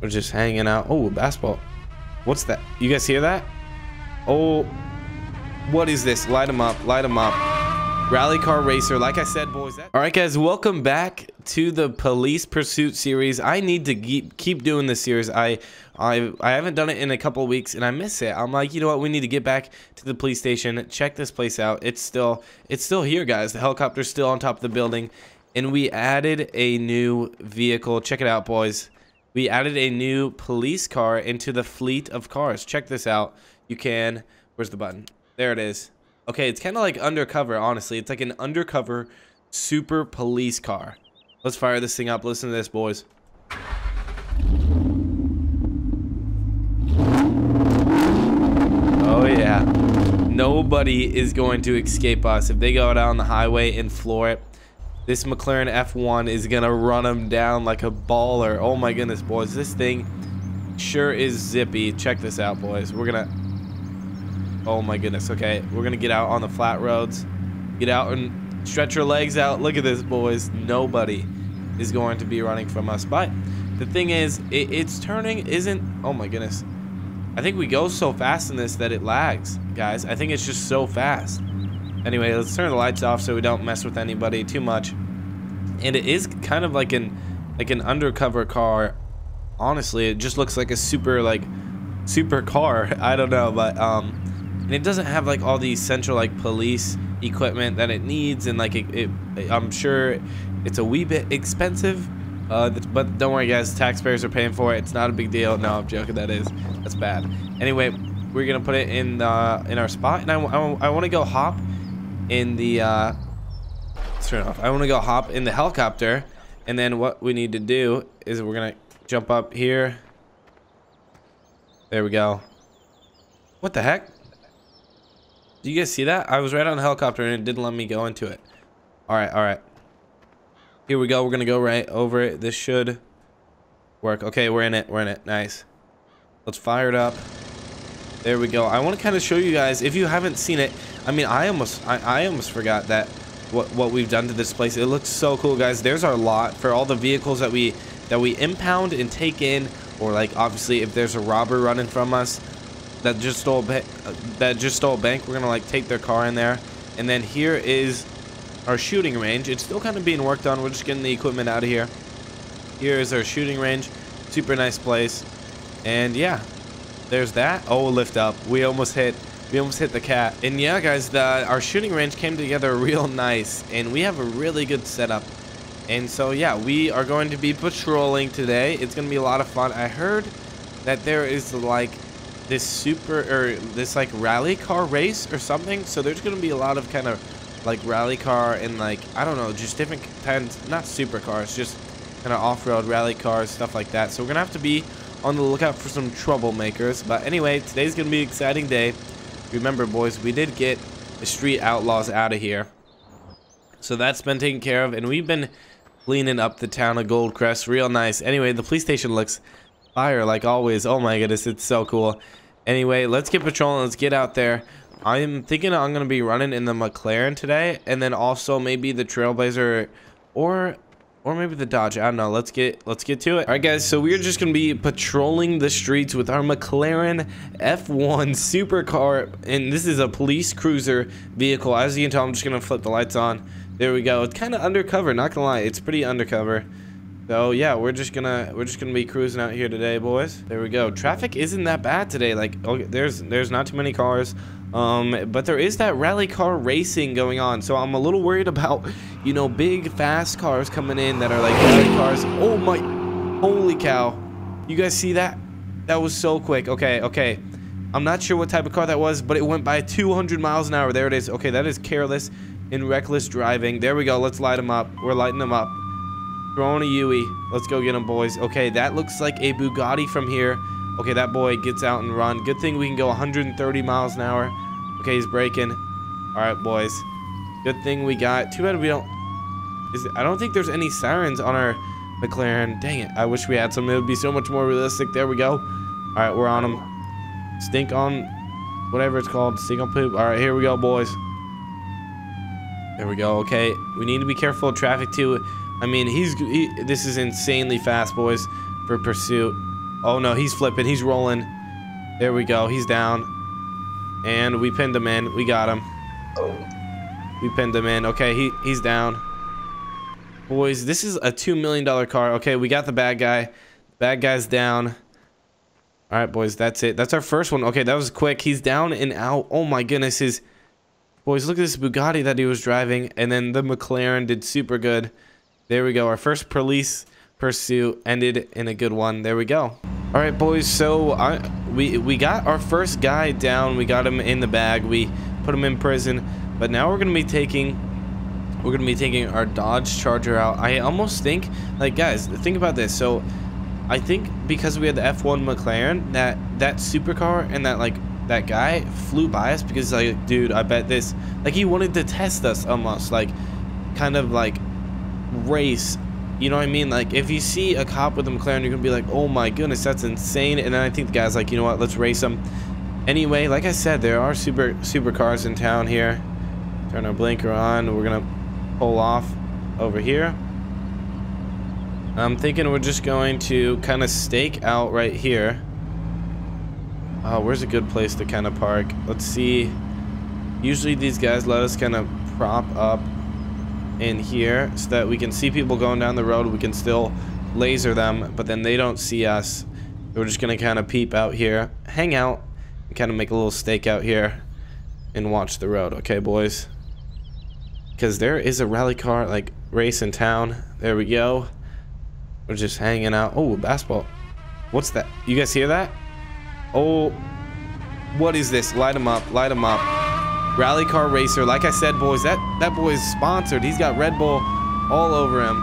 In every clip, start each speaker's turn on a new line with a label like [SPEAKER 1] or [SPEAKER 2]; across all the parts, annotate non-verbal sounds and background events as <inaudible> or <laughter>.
[SPEAKER 1] We're just hanging out. Oh, basketball. What's that? You guys hear that? Oh, what is this? Light them up. Light them up. Rally car racer. Like I said, boys. All right, guys. Welcome back to the police pursuit series. I need to keep keep doing this series. I I I haven't done it in a couple weeks and I miss it. I'm like, you know what? We need to get back to the police station. Check this place out. It's still it's still here, guys. The helicopter's still on top of the building, and we added a new vehicle. Check it out, boys. We added a new police car into the fleet of cars. Check this out. You can. Where's the button? There it is. Okay, it's kind of like undercover, honestly. It's like an undercover super police car. Let's fire this thing up. Listen to this, boys. Oh, yeah. Nobody is going to escape us. If they go on the highway and floor it, this McLaren F1 is going to run them down like a baller. Oh, my goodness, boys. This thing sure is zippy. Check this out, boys. We're going to Oh my goodness. Okay, we're gonna get out on the flat roads. Get out and stretch your legs out. Look at this, boys. Nobody is going to be running from us. But the thing is, it, it's turning isn't. Oh my goodness. I think we go so fast in this that it lags, guys. I think it's just so fast. Anyway, let's turn the lights off so we don't mess with anybody too much. And it is kind of like an like an undercover car. Honestly, it just looks like a super like super car. <laughs> I don't know, but um and it doesn't have like all the central like police equipment that it needs and like it, it i'm sure it's a wee bit expensive uh, but don't worry guys taxpayers are paying for it it's not a big deal no i'm joking that is that's bad anyway we're gonna put it in uh, in our spot and i, I, I want to go hop in the uh turn off i want to go hop in the helicopter and then what we need to do is we're gonna jump up here there we go what the heck do you guys see that? I was right on the helicopter and it didn't let me go into it. All right, all right. Here we go. We're going to go right over it. This should work. Okay, we're in it. We're in it. Nice. Let's fire it up. There we go. I want to kind of show you guys, if you haven't seen it, I mean, I almost, I, I almost forgot that what, what we've done to this place. It looks so cool, guys. There's our lot for all the vehicles that we, that we impound and take in, or like, obviously, if there's a robber running from us, that just stole that just stole a bank. We're gonna like take their car in there, and then here is our shooting range. It's still kind of being worked on. We're just getting the equipment out of here. Here is our shooting range. Super nice place, and yeah, there's that. Oh, lift up. We almost hit. We almost hit the cat. And yeah, guys, the, our shooting range came together <laughs> real nice, and we have a really good setup. And so yeah, we are going to be patrolling today. It's gonna be a lot of fun. I heard that there is like this super or this like rally car race or something. So there's gonna be a lot of kind of like rally car and like I don't know, just different kinds, not supercars, just kind of off-road rally cars, stuff like that. So we're gonna have to be on the lookout for some troublemakers. But anyway, today's gonna be an exciting day. Remember, boys, we did get the street outlaws out of here. So that's been taken care of, and we've been cleaning up the town of Goldcrest real nice. Anyway, the police station looks fire like always. Oh my goodness, it's so cool. Anyway, let's get patrolling. Let's get out there. I'm thinking I'm going to be running in the McLaren today. And then also maybe the Trailblazer or or maybe the Dodge. I don't know. Let's get let's get to it. All right, guys. So we're just gonna be patrolling the streets with our McLaren F1 supercar, and this is a police cruiser vehicle. As you can tell, I'm just gonna flip the lights on. There we go. It's kind of undercover. Not gonna lie, it's pretty undercover. So yeah, we're just gonna we're just gonna be cruising out here today, boys. There we go. Traffic isn't that bad today. Like, okay, there's there's not too many cars, um, but there is that rally car racing going on. So I'm a little worried about, you know, big fast cars coming in that are like rally cars. Oh my, holy cow! You guys see that? That was so quick. Okay, okay. I'm not sure what type of car that was, but it went by 200 miles an hour. There it is. Okay, that is careless and reckless driving. There we go. Let's light them up. We're lighting them up. Throwing a Yui. Let's go get them, boys. Okay, that looks like a Bugatti from here. Okay, that boy gets out and run. Good thing we can go 130 miles an hour. Okay, he's braking. All right, boys. Good thing we got. Too bad we don't... Is I don't think there's any sirens on our McLaren. Dang it. I wish we had some. It would be so much more realistic. There we go. All right, we're on him. Stink on... Whatever it's called. Stink on poop. All right, here we go, boys. There we go. Okay, we need to be careful of traffic, too. I mean, he's he, this is insanely fast, boys, for pursuit. Oh no, he's flipping. He's rolling. There we go. He's down. And we pinned him in. We got him. Oh. We pinned him in. Okay, he, he's down. Boys, this is a $2 million car. Okay, we got the bad guy. Bad guy's down. All right, boys, that's it. That's our first one. Okay, that was quick. He's down and out. Oh my goodness, his boys, look at this Bugatti that he was driving, and then the McLaren did super good. There we go. Our first police pursuit ended in a good one. There we go. All right, boys. So I we we got our first guy down. We got him in the bag. We put him in prison, but now we're gonna be taking we're gonna be taking our Dodge Charger out. I almost think like guys, think about this. So I think because we had the F1 McLaren, that that supercar and that like that guy flew by us because like, dude, I bet this like he wanted to test us almost like kind of like race. You know what I mean? Like if you see a cop with a McLaren, you're gonna be like, oh my goodness, that's insane. And then I think the guy's like, you know what? Let's race him. Anyway, like I said, there are super supercars in town here. Turn our blinker on. We're gonna pull off over here. I'm thinking we're just going to kind of stake out right here. Oh, where's a good place to kind of park? Let's see. Usually these guys let us kind of prop up in here so that we can see people going down the road. We can still laser them, but then they don't see us. We're just going to kind of peep out here, hang out, and kind of make a little stake out here and watch the road. Okay, boys? Because there is a rally car, like, race in town. There we go. We're just hanging out. Oh, basketball. What's that? You guys hear that? Oh, what is this? Light him up. Light him up. Rally car racer. Like I said, boys, that, that boy is sponsored. He's got Red Bull all over him.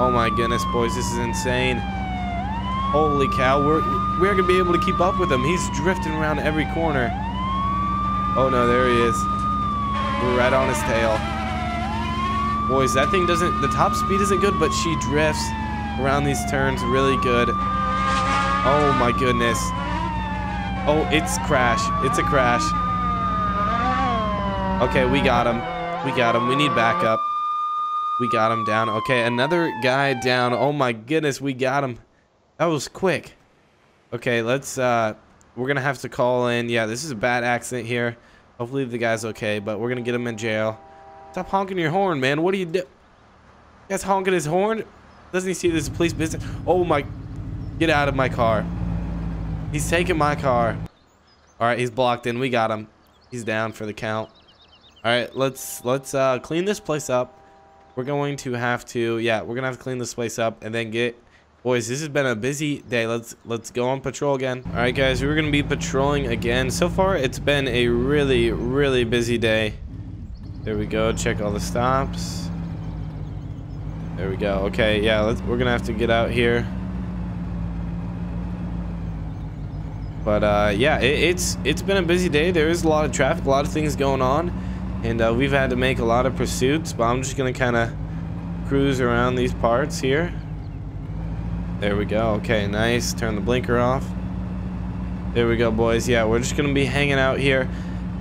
[SPEAKER 1] Oh my goodness, boys, this is insane. Holy cow, we're, we're going to be able to keep up with him. He's drifting around every corner. Oh no, there he is. We're right on his tail. Boys, that thing doesn't, the top speed isn't good, but she drifts around these turns really good. Oh my goodness. Oh, it's crash. It's a crash. Okay, we got him. We got him. We need backup. We got him down. Okay, another guy down. Oh my goodness, we got him. That was quick. Okay, let's, uh, we're gonna have to call in. Yeah, this is a bad accident here. Hopefully the guy's okay, but we're gonna get him in jail. Stop honking your horn, man. What are you do? That's honking his horn? Doesn't he see this police business? Oh my, get out of my car. He's taking my car. All right, he's blocked in. We got him. He's down for the count. All right, let's let's uh, clean this place up. We're going to have to, yeah, we're gonna have to clean this place up and then get. Boys, this has been a busy day. Let's let's go on patrol again. All right, guys, we're gonna be patrolling again. So far, it's been a really really busy day. There we go. Check all the stops. There we go. Okay, yeah, let's, we're gonna have to get out here. But uh, yeah, it, it's it's been a busy day. There is a lot of traffic, a lot of things going on, and uh, we've had to make a lot of pursuits. But I'm just gonna kind of cruise around these parts here. There we go. Okay, nice. Turn the blinker off. There we go, boys. Yeah, we're just gonna be hanging out here,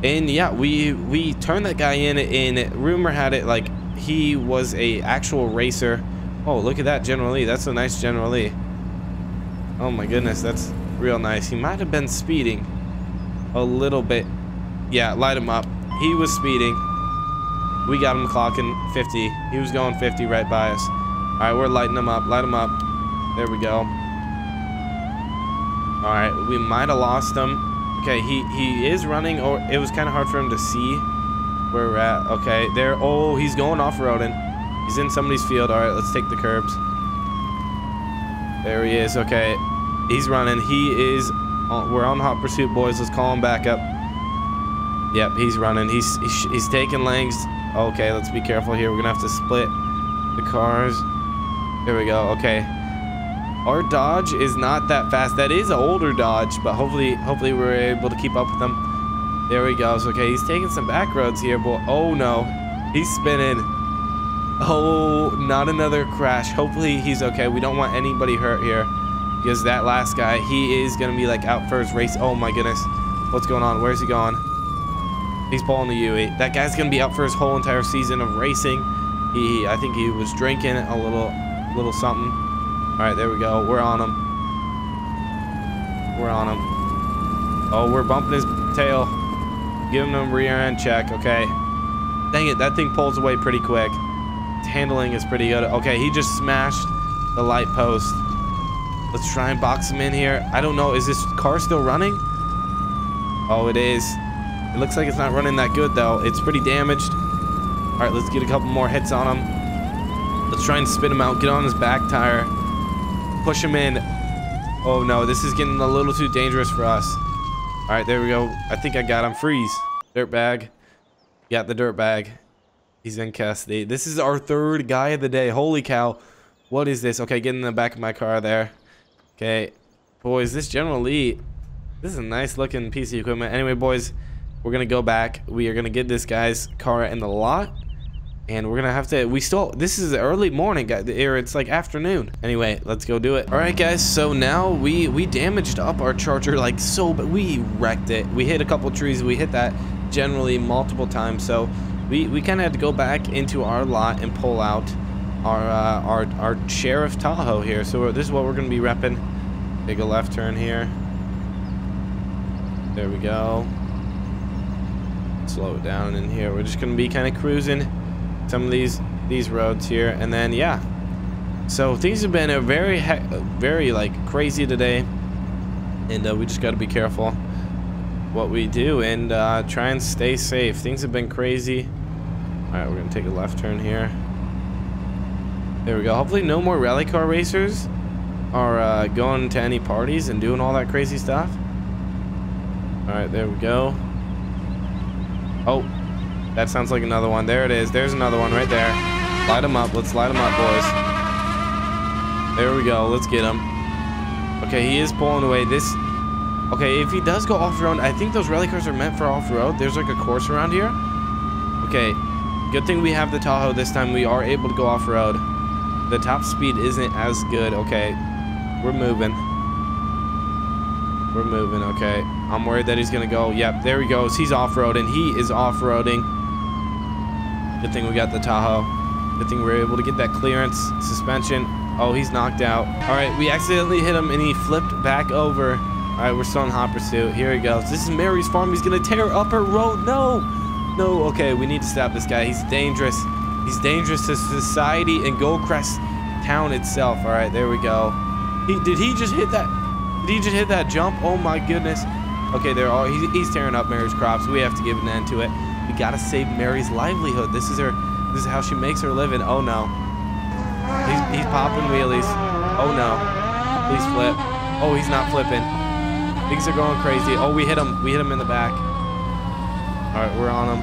[SPEAKER 1] and yeah, we we turned that guy in. And rumor had it like he was a actual racer. Oh, look at that General Lee. That's a nice General Lee. Oh my goodness, that's real nice. He might have been speeding a little bit. Yeah, light him up. He was speeding. We got him clocking 50. He was going 50 right by us. All right, we're lighting him up. Light him up. There we go. All right, we might have lost him. Okay, he, he is running, or it was kind of hard for him to see where we're at. Okay, there. Oh, he's going off-roading. He's in somebody's field. All right, let's take the curbs. There he is. Okay, He's running. He is. Uh, we're on hot pursuit, boys. Let's call him back up. Yep, he's running. He's he's, he's taking lengths. Okay, let's be careful here. We're gonna have to split the cars. There we go. Okay. Our Dodge is not that fast. That is an older Dodge, but hopefully, hopefully we're able to keep up with him. There we go. So, okay, he's taking some back roads here, but oh no, he's spinning. Oh, not another crash. Hopefully he's okay. We don't want anybody hurt here. Because that last guy, he is going to be like out for his race. Oh my goodness. What's going on? Where's he going? He's pulling the UE. That guy's going to be out for his whole entire season of racing. He, I think he was drinking a little, little something. All right, there we go. We're on him. we're on him. Oh, we're bumping his tail. Giving him a rear end check. Okay. Dang it, that thing pulls away pretty quick. Handling is pretty good. Okay, he just smashed the light post. Let's try and box him in here. I don't know. Is this car still running? Oh, it is. It looks like it's not running that good, though. It's pretty damaged. All right, let's get a couple more hits on him. Let's try and spit him out. Get on his back tire. Push him in. Oh, no. This is getting a little too dangerous for us. All right, there we go. I think I got him. Freeze. Dirt bag. Got the dirt bag. He's in custody. This is our third guy of the day. Holy cow. What is this? Okay, get in the back of my car there. Okay. Boys, this General Lee, this is a nice looking piece of equipment. Anyway, boys, we're going to go back. We are going to get this guy's car in the lot. And we're going to have to, we still, this is early morning, or it's like afternoon. Anyway, let's go do it. All right, guys, so now we, we damaged up our Charger like so, but we wrecked it. We hit a couple trees. We hit that General Lee multiple times. So we, we kind of had to go back into our lot and pull out our uh, our our Sheriff Tahoe here. So this is what we're gonna be repping. Take a left turn here. There we go. Slow it down in here. We're just gonna be kind of cruising some of these these roads here, and then yeah. So things have been a very very like crazy today, and uh, we just got to be careful what we do and uh, try and stay safe. Things have been crazy. All right, we're gonna take a left turn here. There we go. Hopefully no more rally car racers are uh, going to any parties and doing all that crazy stuff. All right, there we go. Oh, that sounds like another one. There it is. There's another one right there. Light them up. Let's light them up, boys. There we go. Let's get him. Okay, he is pulling away. This... Okay, if he does go off-road, I think those rally cars are meant for off-road. There's like a course around here. Okay, good thing we have the Tahoe this time. We are able to go off-road. The top speed isn't as good. Okay. We're moving. We're moving. Okay. I'm worried that he's going to go. Yep. There he goes. He's off-roading. He is off-roading. Good thing we got the Tahoe. Good thing we are able to get that clearance. Suspension. Oh, he's knocked out. All right. We accidentally hit him and he flipped back over. All right. We're still in hot pursuit. Here he goes. This is Mary's farm. He's going to tear up her road. No. No. Okay. We need to stop this guy. He's dangerous. He's dangerous to society and Goldcrest town itself. All right, there we go. He, did he just hit that? Did he just hit that jump? Oh my goodness. Okay, they're all he's, he's tearing up Mary's crops. We have to give an end to it. We gotta save Mary's livelihood. This is her. This is how she makes her living. Oh no. He's, he's popping wheelies. Oh no. Please flip. Oh, he's not flipping. Things are going crazy. Oh, we hit him. We hit him in the back. All right, we're on him.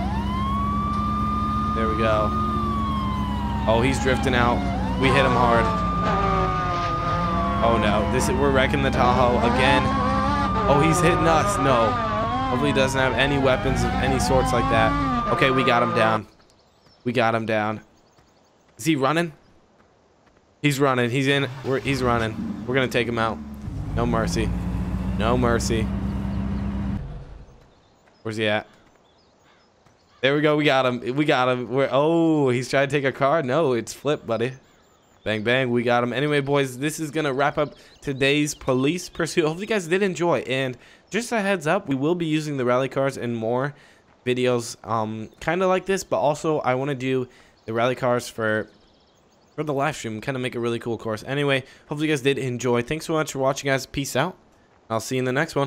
[SPEAKER 1] There we go. Oh, he's drifting out. We hit him hard. Oh no, this is, we're wrecking the Tahoe again. Oh, he's hitting us. No. Hopefully he doesn't have any weapons of any sorts like that. Okay, we got him down. We got him down. Is he running? He's running. He's in. We're, he's running. We're going to take him out. No mercy. No mercy. Where's he at? There we go. We got him. We got him. We're, oh, he's trying to take a car. No, it's flip, buddy. Bang, bang. We got him. Anyway, boys, this is going to wrap up today's police pursuit. <laughs> Hopefully, you guys did enjoy. And just a heads up, we will be using the rally cars in more videos um, kind of like this. But also, I want to do the rally cars for for the live stream. Kind of make a really cool course. Anyway, hopefully, you guys did enjoy. Thanks so much for watching, guys. Peace out. I'll see you in the next one.